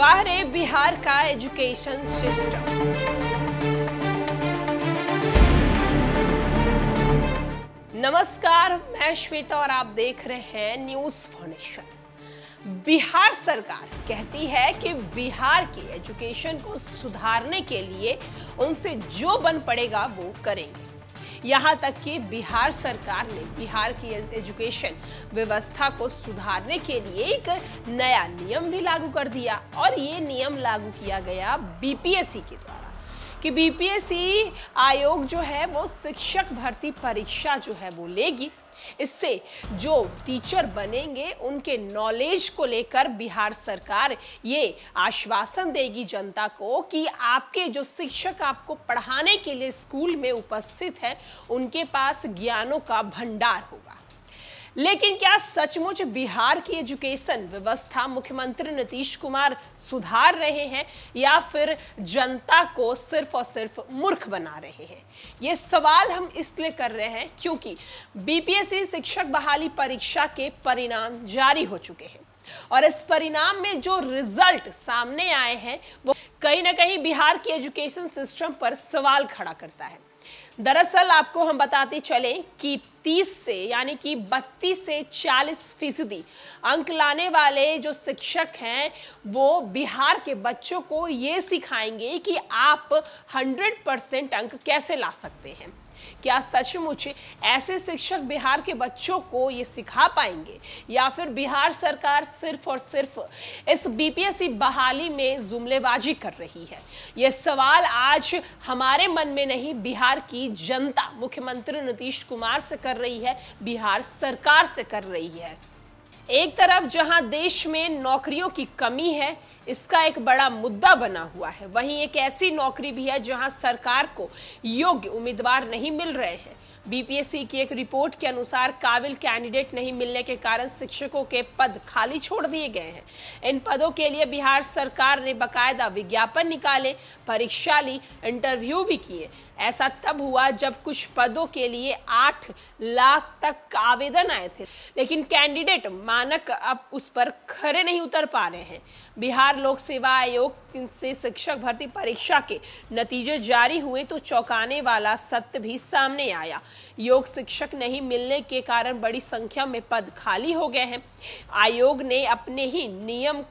वाह रे बिहार का एजुकेशन सिस्टम। नमस्कार, मैं श्वेता और आप देख रहे हैं न्यूज़ फाउंडेशन बिहार सरकार कहती है कि बिहार के एजुकेशन को सुधारने के लिए उनसे जो बन पड़ेगा वो करेंगे। यहाँ तक कि बिहार सरकार ने बिहार की एजुकेशन व्यवस्था को सुधारने के लिए एक नया नियम भी लागू कर दिया और ये नियम लागू किया गया बीपीएससी के द्वारा। कि बीपीएससी आयोग जो है वो शिक्षक भर्ती परीक्षा जो है वो लेगी इससे जो टीचर बनेंगे, उनके नॉलेज को लेकर बिहार सरकार ये आश्वासन देगी जनता को कि आपके जो शिक्षक आपको पढ़ाने के लिए स्कूल में उपस्थित हैं, उनके पास ज्ञानों का भंडार होगा। लेकिन क्या सचमुच बिहार की एजुकेशन व्यवस्था मुख्यमंत्री नीतीश कुमार सुधार रहे हैं या फिर जनता को सिर्फ़ और सिर्फ़ मूर्ख बना रहे हैं? ये सवाल हम इसलिए कर रहे हैं क्योंकि बीपीएससी शिक्षक बहाली परीक्षा के परिणाम जारी हो चुके हैं। और इस परिणाम में जो रिज़ल्ट सामने आए हैं, वो कहीं ना कहीं बिहार की एजुकेशन सिस्टम पर सवाल खड़ा करता है। दरअसल आपको हम बताते चले कि 30 से, यानी कि 32 से 40 फ़ीसदी अंक लाने वाले जो शिक्षक हैं, वो बिहार के बच्चों को ये सिखाएँगे कि आप 100 परसेंट अंक कैसे ला सकते हैं। क्या सचमुच ऐसे शिक्षक बिहार के बच्चों को ये सिखा पाएँगे? या फिर बिहार सरकार सिर्फ़ और सिर्फ़ इस बीपीएससी बहाली में जुमलेबाजी कर रही है? ये सवाल आज हमारे मन में नहीं, बिहार की जनता, मुख्यमंत्री नीतीश कुमार से कर रही है, बिहार सरकार से कर रही है। एक तरफ़ जहाँ देश में नौकरियों की कमी है, इसका एक बड़ा मुद्दा बना हुआ है। वहीं एक ऐसी नौकरी भी है जहाँ सरकार को योग्य उम्मीदवार नहीं मिल रहे हैं। बीपीएससी की एक रिपोर्ट के अनुसार काबिल कैंडिडेट नहीं मिलने के कारण शिक्षकों के पद खाली छोड़ दिए गए हैं। इन पदों के लिए बिहार सरकार ने बकायदा विज्ञापन निकाले, परीक्षा ली, इंटरव्यू भी किए। ऐसा तब हुआ जब कुछ पदों के लिए आठ लाख तक आवेदन आए थे। लेकिन कैंडिडेट मानक अब उस पर खरे नहीं उतर पा रहे हैं। बिहार लोक सेवा आयोग से शिक्षक भर्ती परीक्षा के नतीजे जारी हुए तो चौंकाने वाला सत्य भी सामने आया। योग शिक्षक नहीं मिलने के कारण बड़ी संख्या में पद खाली हो गए हैं। आयोग ने अपने ही नियम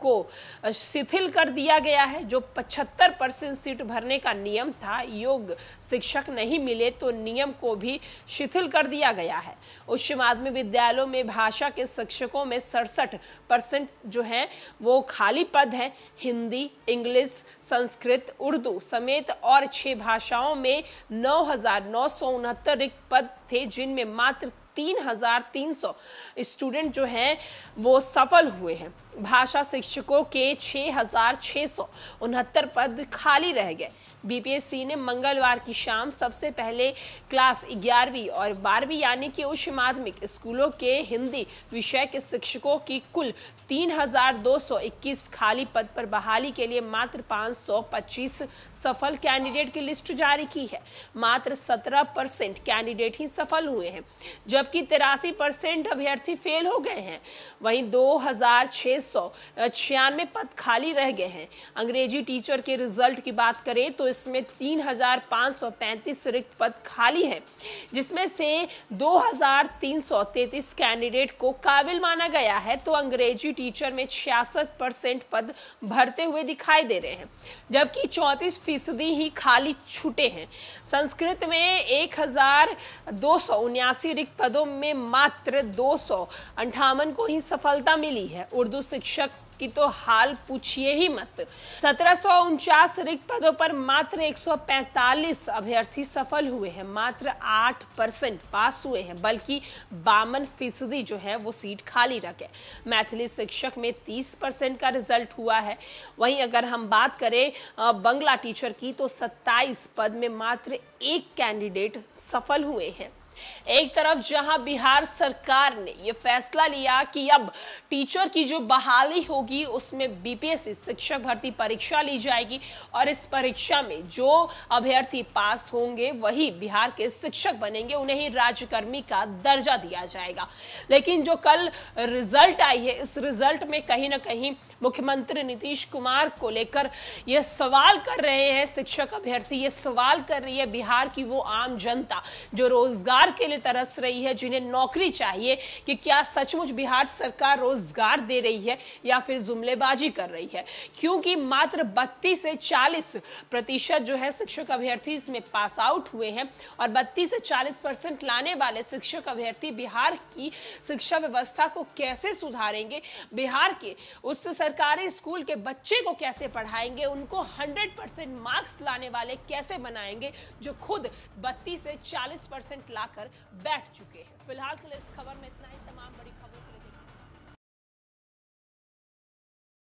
को शिथिल कर दिया गया है, जो 75 परसेंट सीट भरने का नियम था, योग शिक्षक नहीं मिले तो नियम को भी शिथिल कर दिया गया है। उच्च माध्यमिक विद्यालयों में भाषा के शिक्षकों में सड़सठ परसेंट जो है, वो खाली पद है, हिंदी, इंग्लिश, संस्कृत, उर्दू समेत और छह भाषाओं में नौ हज़ार नौ सौ उनहत्तर रिक्त पद थे, जिनमें मात्र तीन हज़ार तीन सौ स्टूडेंट जो हैं, वो सफल हुए हैं। भाषा शिक्षकों के छह हज़ार छह सौ उनहत्तर पद खाली रह गए। बीपीएससी ने मंगलवार की शाम सबसे पहले क्लास ग्यारहवीं और बारहवीं यानी कि उच्च माध्यमिक स्कूलों के हिंदी विषय के शिक्षकों की कुल 3,221 खाली पद पर बहाली के लिए मात्र 525 सफल कैंडिडेट की लिस्ट जारी की है। मात्र 17 परसेंट कैंडिडेट ही सफल हुए हैं जबकि तिरासी परसेंट अभ्यर्थी फेल हो गए हैं। वहीं दो छियानवे पद खाली रह गए हैं। अंग्रेज़ी टीचर के रिज़ल्ट की बात करें तो इसमें 3,535 रिक्त पद खाली है जिसमें से 2,333 कैंडिडेट को काबिल माना गया है। तो अंग्रेज़ी टीचर में छियासठ परसेंट पद भरते हुए दिखाई दे रहे हैं जबकि चौंतीस फ़ीसदी ही खाली छूटे हैं। संस्कृत में एक हज़ार दो सौ उन्यासी रिक्त पदों में मात्र दो सौ अंठावन को ही सफलता मिली है। उर्दू शिक्षक की तो हाल पूछिए ही मत। सत्रह रिक्त पदों पर मात्र 145 अभ्यर्थी सफल हुए हैं, मात्र 8 परसेंट पास हुए हैं, बल्कि बावन फ़ीसदी जो है वो सीट खाली रखे मैथिली शिक्षक में 30 परसेंट का रिज़ल्ट हुआ है। वहीं अगर हम बात करें बंगला टीचर की तो 27 पद में मात्र एक कैंडिडेट सफल हुए हैं। एक तरफ़ जहाँ बिहार सरकार ने यह फैसला लिया कि अब टीचर की जो बहाली होगी, उसमें बीपीएससी शिक्षक भर्ती परीक्षा ली जाएगी और इस परीक्षा में जो अभ्यर्थी पास होंगे, वही बिहार के शिक्षक बनेंगे। उन्हें ही राज्यकर्मी का दर्जा दिया जाएगा। लेकिन जो कल रिज़ल्ट आई है, इस रिज़ल्ट में कहीं ना कहीं मुख्यमंत्री नीतीश कुमार को लेकर यह सवाल कर रहे हैं, शिक्षक अभ्यर्थी ये सवाल कर रही है बिहार की वो आम जनता, जो रोज़गार के लिए तरस रही है, जिन्हें नौकरी चाहिए कि क्या सचमुच बिहार सरकार रोज़गार दे रही है या फिर जुमलेबाजी कर रही है। क्योंकि मात्र बत्तीस से चालीस प्रतिशत जो है शिक्षक अभ्यर्थी इसमें पास आउट हुए हैं और बत्तीस से चालीस परसेंट लाने वाले शिक्षक अभ्यर्थी बिहार की शिक्षा व्यवस्था को कैसे सुधारेंगे? बिहार के उस सरकारी स्कूल के बच्चे को कैसे पढ़ाएँगे? उनको 100 परसेंट मार्क्स लाने वाले कैसे बनाएँगे? जो खुद 32 से 40 परसेंट लाकर बैठ चुके हैं। फ़िलहाल के लिए इस खबर में इतना ही। तमाम बड़ी खबर